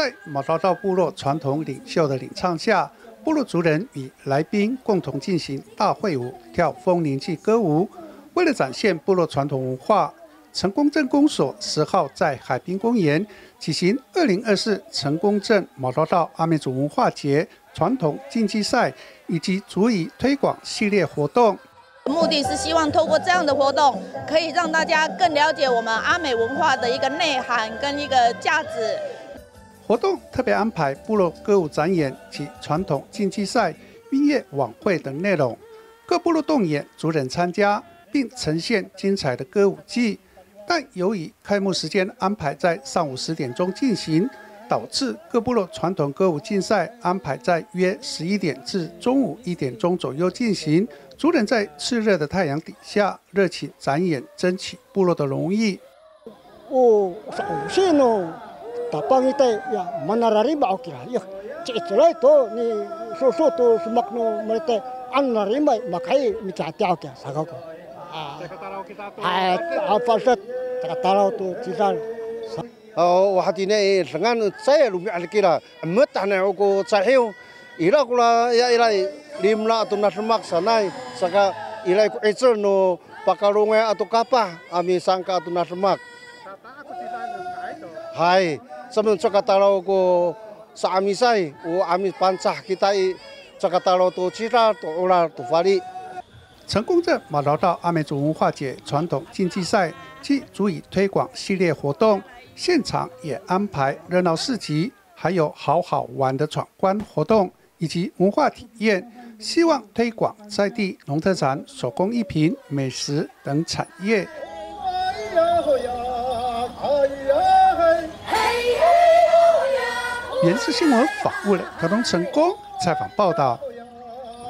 在马道道部落传统领袖的领唱下，部落族人与来宾共同进行大会舞、跳丰年祭歌舞。为了展现部落传统文化，成功镇公所十号在海滨公园举行二零二四成功镇马道道阿美族文化节传统竞技赛以及足以推广系列活动。目的是希望透过这样的活动，可以让大家更了解我们阿美文化的一个内涵跟一个价值。活动特别安排部落歌舞展演及传统竞技赛、音乐晚会等内容，各部落动员族人参加，并呈现精彩的歌舞伎。但由于开幕时间安排在上午十点钟进行，导致各部落传统歌舞竞赛安排在约十一点至中午一点钟左右进行。族人在炽热的太阳底下热情展演，争取部落的荣誉。哦，是喏，大 tapang ite ya manarari ba okira yo ya, ce itulai to ni susu tu sumakno merete anari ba makai ni kati ok ya sagoko apa ah, ah, set tarau tu cisal oh wahati ne eh, sengan saya lumi alkira. Emet ane oko sahiu. Ira kula ya ira limla atau nasumak sanai saka ira ku itul no pakarunge atau kapah ami sangka atau nasumak Hai, sama cakatalo ko sa ami sai o ami pancah kita i cakatalo to cita to ula to fali 成功镇马劳道阿美族文化节传统竞技赛暨足以推广系列活动，现场也安排热闹市集，还有好好玩的闯关活动。以及文化体验，希望推广在地农特产、手工艺品、美食等产业。原视新闻访问了合同成功采访报道。